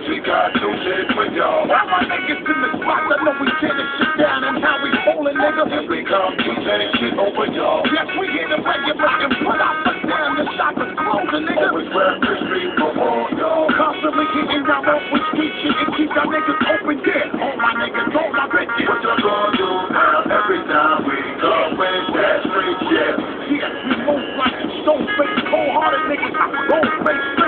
cause we got new shit for y'all. Why my niggas in the spot? I know we tearing shit down and how we holding nigga. Here we come to take shit over y'all. Yes, we here to regulate and put our foot down. The shop is closing, nigga. Always wear the before y'all. Constantly getting round off with street shit and keep our niggas open, yeah. All my niggas, all my bitches. What y'all gonna do now? Every time we come with that street shit. Yeah, we move like stone face, cold hearted niggas. Roll